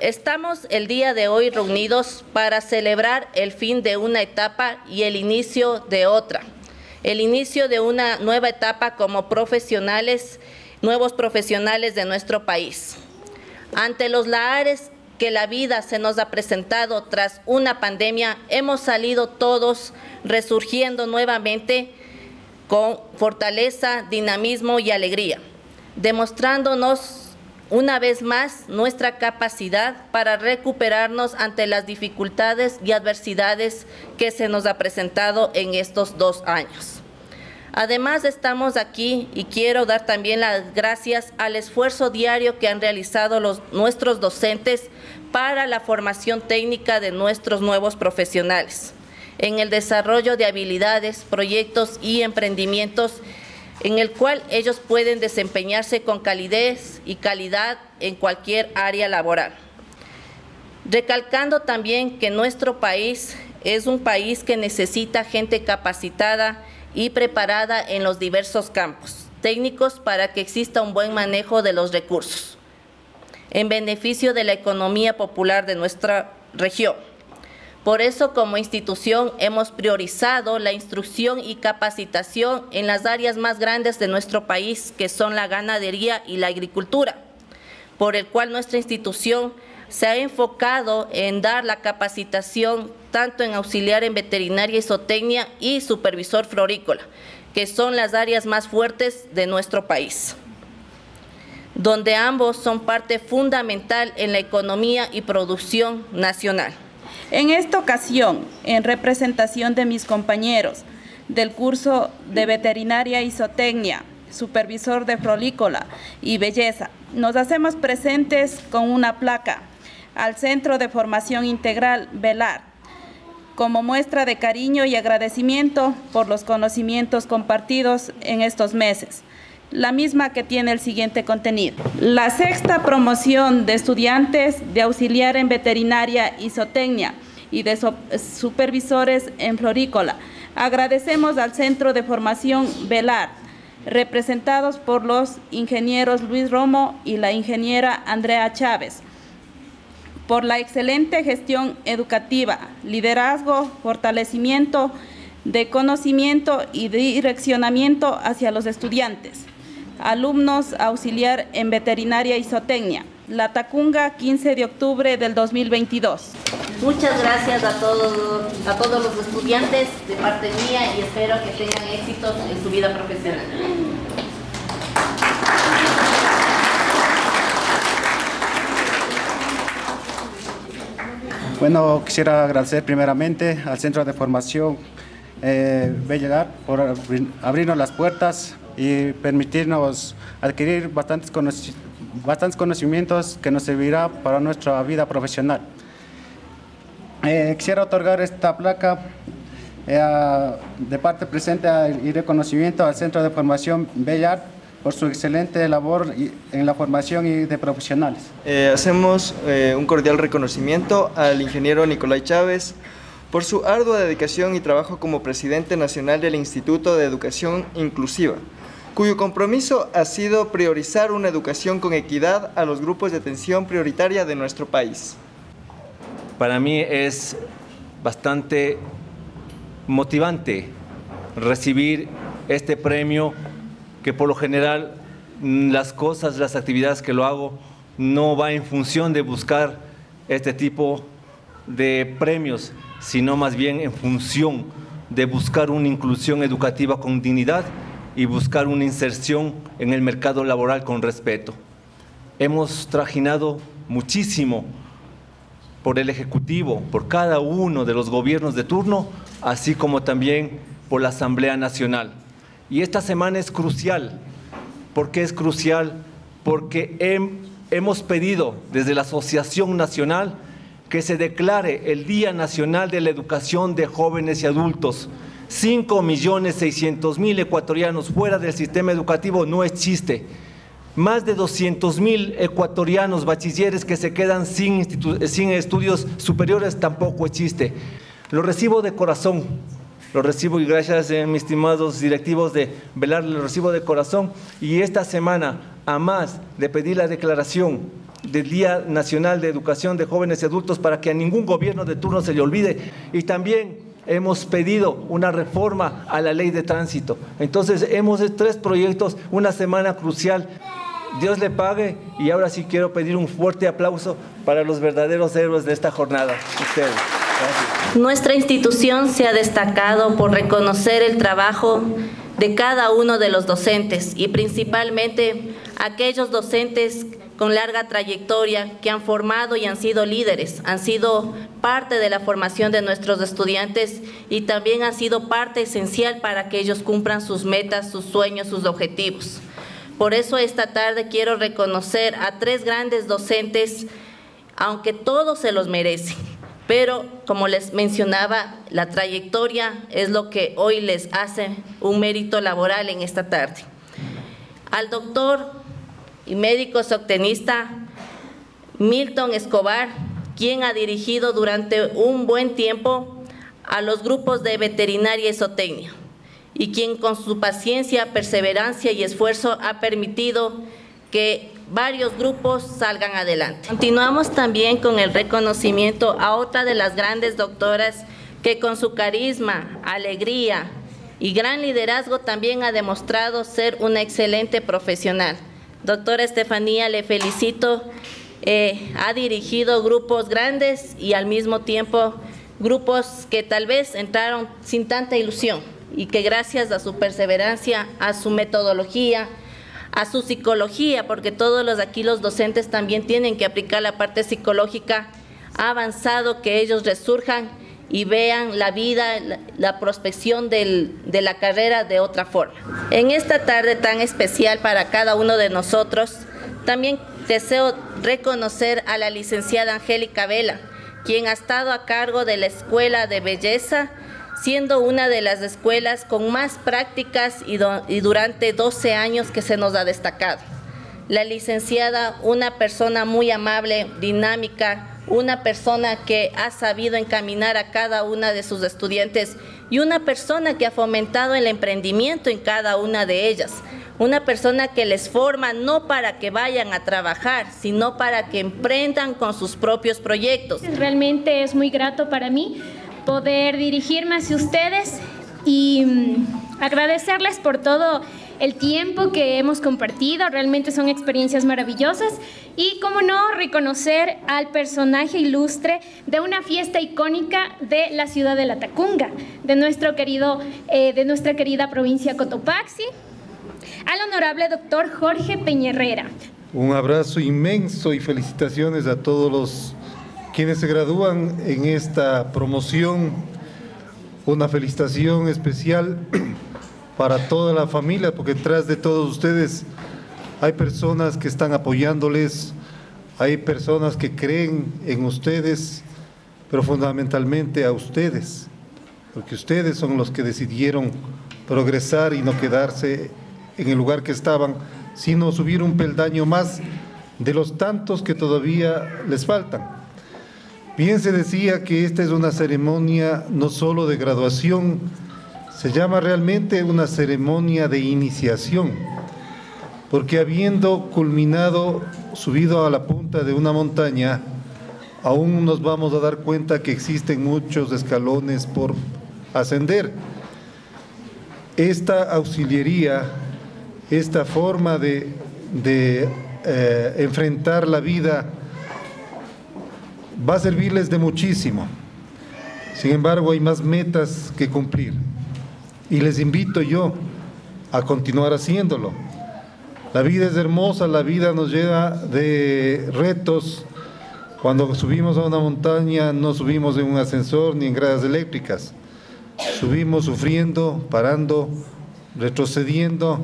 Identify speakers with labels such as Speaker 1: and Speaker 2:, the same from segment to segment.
Speaker 1: Estamos el día de hoy reunidos para celebrar el fin de una etapa y el inicio de otra. El inicio de una nueva etapa como profesionales, nuevos profesionales de nuestro país. Ante los lares que la vida se nos ha presentado tras una pandemia, hemos salido todos resurgiendo nuevamente con fortaleza, dinamismo y alegría, demostrándonos una vez más nuestra capacidad para recuperarnos ante las dificultades y adversidades que se nos ha presentado en estos dos años. Además estamos aquí y quiero dar también las gracias al esfuerzo diario que han realizado los, nuestros docentes para la formación técnica de nuestros nuevos profesionales, en el desarrollo de habilidades, proyectos y emprendimientos en el cual ellos pueden desempeñarse con calidez y calidad en cualquier área laboral. Recalcando también que nuestro país es un país que necesita gente capacitada y preparada en los diversos campos técnicos para que exista un buen manejo de los recursos en beneficio de la economía popular de nuestra región. Por eso, como institución, hemos priorizado la instrucción y capacitación en las áreas más grandes de nuestro país, que son la ganadería y la agricultura, por el cual nuestra institución se ha enfocado en dar la capacitación tanto en auxiliar en veterinaria y zootecnia y supervisor florícola, que son las áreas más fuertes de nuestro país, donde ambos son parte fundamental en la economía y producción nacional.
Speaker 2: En esta ocasión, en representación de mis compañeros del curso de Veterinaria y Zootecnia, supervisor de Frolícola y Belleza, nos hacemos presentes con una placa al Centro de Formación Integral VELAR, como muestra de cariño y agradecimiento por los conocimientos compartidos en estos meses la misma que tiene el siguiente contenido. La sexta promoción de estudiantes de auxiliar en veterinaria y zootecnia y de supervisores en florícola. Agradecemos al Centro de Formación Velar, representados por los ingenieros Luis Romo y la ingeniera Andrea Chávez, por la excelente gestión educativa, liderazgo, fortalecimiento de conocimiento y direccionamiento hacia los estudiantes alumnos auxiliar en veterinaria y zootecnia. La Tacunga, 15 de octubre del 2022.
Speaker 1: Muchas gracias a todos, a todos los estudiantes de parte mía y espero que tengan éxitos en su vida profesional.
Speaker 3: Bueno, quisiera agradecer primeramente al Centro de Formación eh, Bellegar por abrirnos las puertas y permitirnos adquirir bastantes, bastantes conocimientos que nos servirá para nuestra vida profesional. Eh, quisiera otorgar esta placa eh, de parte presente y reconocimiento al Centro de Formación Bellar por su excelente labor en la formación y de profesionales.
Speaker 4: Eh, hacemos un cordial reconocimiento al ingeniero Nicolai Chávez por su ardua dedicación y trabajo como presidente nacional del Instituto de Educación Inclusiva cuyo compromiso ha sido priorizar una educación con equidad a los grupos de atención prioritaria de nuestro país.
Speaker 5: Para mí es bastante motivante recibir este premio que por lo general las cosas, las actividades que lo hago no va en función de buscar este tipo de premios, sino más bien en función de buscar una inclusión educativa con dignidad y buscar una inserción en el mercado laboral con respeto. Hemos trajinado muchísimo por el Ejecutivo, por cada uno de los gobiernos de turno, así como también por la Asamblea Nacional. Y esta semana es crucial. ¿Por qué es crucial? Porque hemos pedido desde la Asociación Nacional que se declare el Día Nacional de la Educación de Jóvenes y Adultos 5 millones 600 mil ecuatorianos fuera del sistema educativo no es chiste. Más de 200 mil ecuatorianos bachilleres que se quedan sin, sin estudios superiores tampoco es chiste. Lo recibo de corazón, lo recibo y gracias a eh, mis estimados directivos de Velar, lo recibo de corazón y esta semana, a más de pedir la declaración del Día Nacional de Educación de Jóvenes y Adultos para que a ningún gobierno de turno se le olvide. Y también hemos pedido una reforma a la ley de tránsito. Entonces, hemos hecho tres proyectos, una semana crucial. Dios le pague y ahora sí quiero pedir un fuerte aplauso para los verdaderos héroes de esta jornada.
Speaker 1: Nuestra institución se ha destacado por reconocer el trabajo de cada uno de los docentes y principalmente aquellos docentes con larga trayectoria que han formado y han sido líderes, han sido parte de la formación de nuestros estudiantes y también han sido parte esencial para que ellos cumplan sus metas, sus sueños, sus objetivos. Por eso esta tarde quiero reconocer a tres grandes docentes, aunque todos se los merecen. Pero, como les mencionaba, la trayectoria es lo que hoy les hace un mérito laboral en esta tarde. Al doctor y médico soctenista Milton Escobar, quien ha dirigido durante un buen tiempo a los grupos de veterinaria y zootecnia y quien con su paciencia, perseverancia y esfuerzo ha permitido que varios grupos salgan adelante. Continuamos también con el reconocimiento a otra de las grandes doctoras que con su carisma, alegría y gran liderazgo también ha demostrado ser una excelente profesional. Doctora Estefanía, le felicito. Eh, ha dirigido grupos grandes y al mismo tiempo grupos que tal vez entraron sin tanta ilusión y que gracias a su perseverancia, a su metodología, a su psicología, porque todos los aquí los docentes también tienen que aplicar la parte psicológica, ha avanzado que ellos resurjan y vean la vida, la, prospección de la carrera de otra forma. En esta tarde tan especial para cada uno de nosotros, también deseo reconocer a la licenciada Angélica Vela, quien ha estado a cargo de la Escuela de Belleza, siendo una de las escuelas con más prácticas y, durante 12 años que se nos ha destacado. La licenciada, una persona muy amable, dinámica, una persona que ha sabido encaminar a cada una de sus estudiantes y una persona que ha fomentado el emprendimiento en cada una de ellas. Una persona que les forma no para que vayan a trabajar, sino para que emprendan con sus propios proyectos.
Speaker 6: Realmente es muy grato para mí poder dirigirme hacia ustedes y mm, agradecerles por todo el tiempo que hemos compartido, realmente son experiencias maravillosas y, como no, reconocer al personaje ilustre de una fiesta icónica de la ciudad de La Tacunga, de, nuestro querido, eh, de nuestra querida provincia Cotopaxi, al honorable doctor Jorge Peñerrera.
Speaker 7: Un abrazo inmenso y felicitaciones a todos los quienes se gradúan en esta promoción. Una felicitación especial para toda la familia, porque detrás de todos ustedes hay personas que están apoyándoles, hay personas que creen en ustedes, pero fundamentalmente a ustedes, porque ustedes son los que decidieron progresar y no quedarse en el lugar que estaban, sino subir un peldaño más de los tantos que todavía les faltan. Bien se decía que esta es una ceremonia no solo de graduación, se llama realmente una ceremonia de iniciación, porque habiendo culminado, subido a la punta de una montaña, aún nos vamos a dar cuenta que existen muchos escalones por ascender. Esta auxiliaría, esta forma de, eh, enfrentar la vida, va a servirles de muchísimo. Sin embargo, hay más metas que cumplir. Y les invito yo a continuar haciéndolo. La vida es hermosa, la vida nos lleva de retos. Cuando subimos a una montaña no subimos en un ascensor ni en gradas eléctricas. Subimos sufriendo, parando, retrocediendo,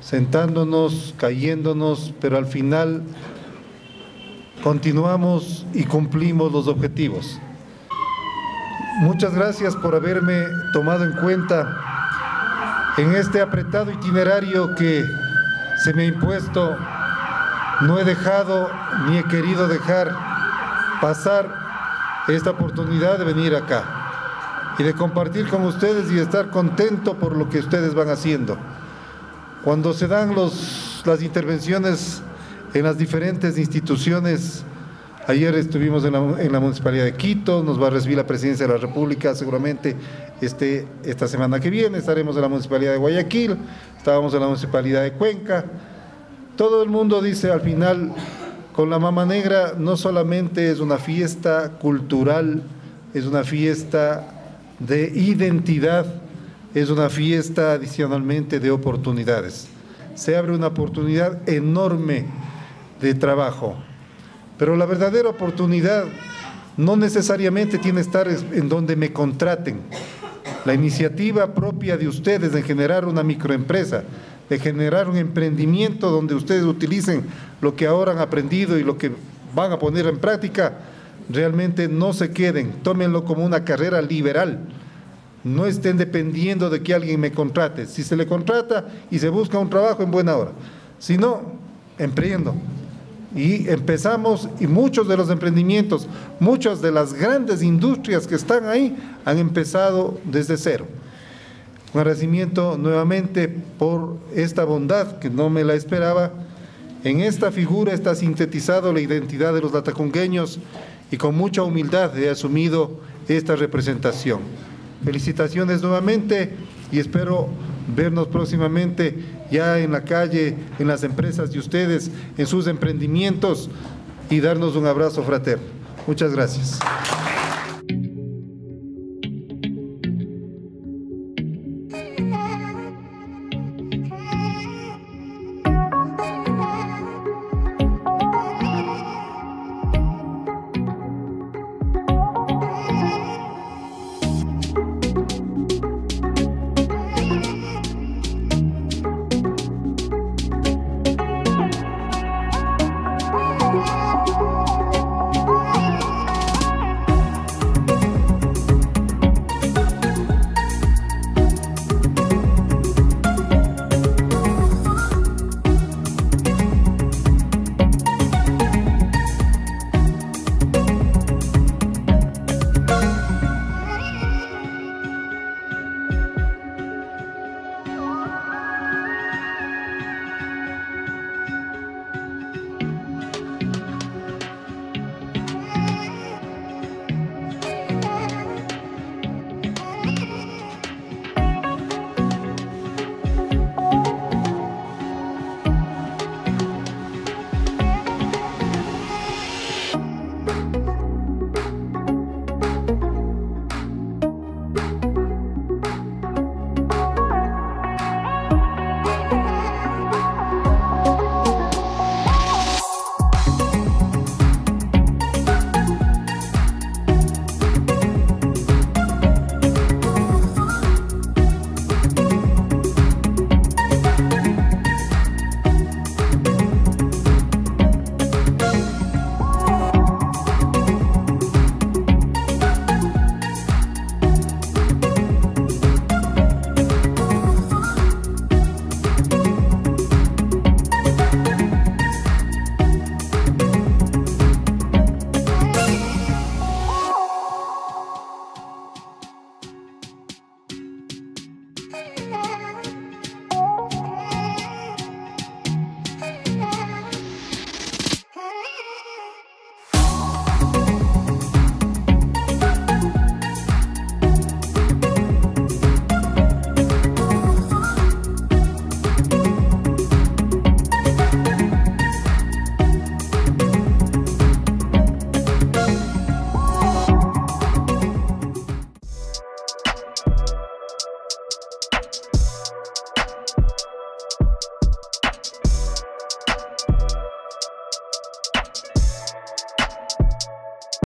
Speaker 7: sentándonos, cayéndonos, pero al final continuamos y cumplimos los objetivos. Muchas gracias por haberme tomado en cuenta en este apretado itinerario que se me ha impuesto. No he dejado ni he querido dejar pasar esta oportunidad de venir acá y de compartir con ustedes y estar contento por lo que ustedes van haciendo. Cuando se dan los, las intervenciones en las diferentes instituciones. Ayer estuvimos en la, Municipalidad de Quito, nos va a recibir la Presidencia de la República seguramente este, esta semana que viene, estaremos en la Municipalidad de Guayaquil, estábamos en la Municipalidad de Cuenca. Todo el mundo dice al final, con la Mama Negra no solamente es una fiesta cultural, es una fiesta de identidad, es una fiesta adicionalmente de oportunidades. Se abre una oportunidad enorme de trabajo, pero la verdadera oportunidad no necesariamente tiene que estar en donde me contraten. La iniciativa propia de ustedes de generar una microempresa, de generar un emprendimiento donde ustedes utilicen lo que ahora han aprendido y lo que van a poner en práctica, realmente no se queden, tómenlo como una carrera liberal. No estén dependiendo de que alguien me contrate. Si se le contrata y se busca un trabajo en buena hora. Si no, emprendo. Y empezamos, y muchos de los emprendimientos, muchas de las grandes industrias que están ahí han empezado desde cero. Un agradecimiento nuevamente por esta bondad que no me la esperaba. En esta figura está sintetizado la identidad de los latacungueños y con mucha humildad he asumido esta representación. Felicitaciones nuevamente y espero vernos próximamente ya en la calle, en las empresas de ustedes, en sus emprendimientos y darnos un abrazo fraterno. Muchas gracias.